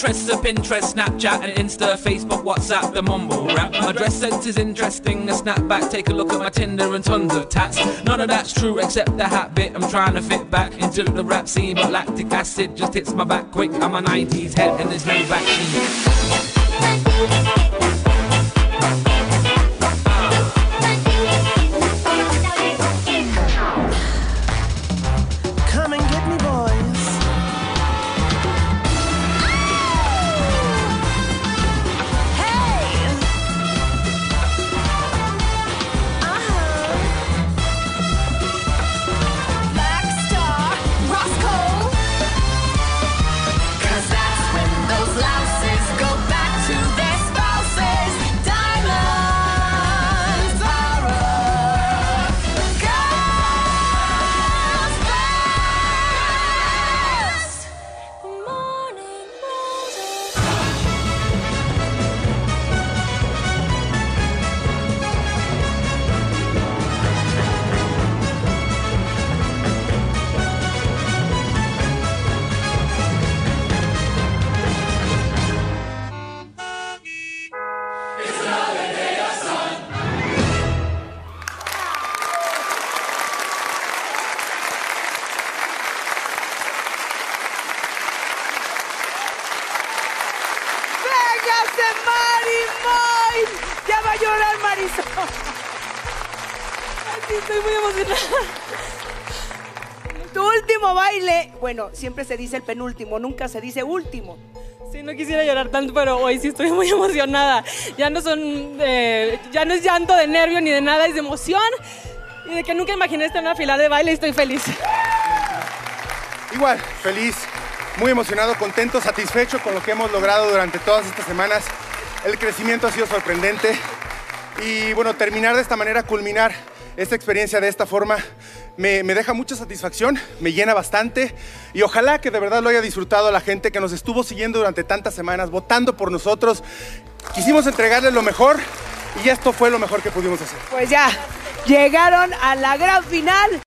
Pinterest, a Pinterest, Snapchat, and Insta, Facebook, WhatsApp, the mumble rap. My dress sense is interesting, a snapback. Take a look at my Tinder and tons of tats. None of that's true except the hat bit. I'm trying to fit back into the rap scene, but lactic acid just hits my back quick. I'm a 90s head and there's no vaccine. ¡Véngase, Mari Moy! ¡Ya va a llorar Marisol! Ay, sí, estoy muy emocionada. Tu último baile. Bueno, siempre se dice el penúltimo, nunca se dice último. Sí, no quisiera llorar tanto, pero hoy sí estoy muy emocionada. Ya no son, eh, ya no es llanto de nervio ni de nada, es de emoción y de que nunca imaginé estar en una fila de baile y estoy feliz. Igual, feliz, muy emocionado, contento, satisfecho con lo que hemos logrado durante todas estas semanas. El crecimiento ha sido sorprendente y bueno, terminar de esta manera, culminar esta experiencia de esta forma, me, deja mucha satisfacción, me llena bastante y ojalá que de verdad lo haya disfrutado la gente que nos estuvo siguiendo durante tantas semanas, votando por nosotros. Quisimos entregarles lo mejor y esto fue lo mejor que pudimos hacer. Pues ya, llegaron a la gran final.